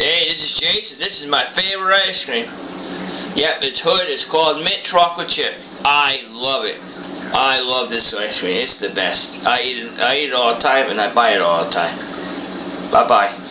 Hey, this is Jason. This is my favorite ice cream. Yep, its hood is called mint chocolate chip. I love it. I love this ice cream. It's the best. I eat it. I eat it all the time, and I buy it all the time. Bye bye.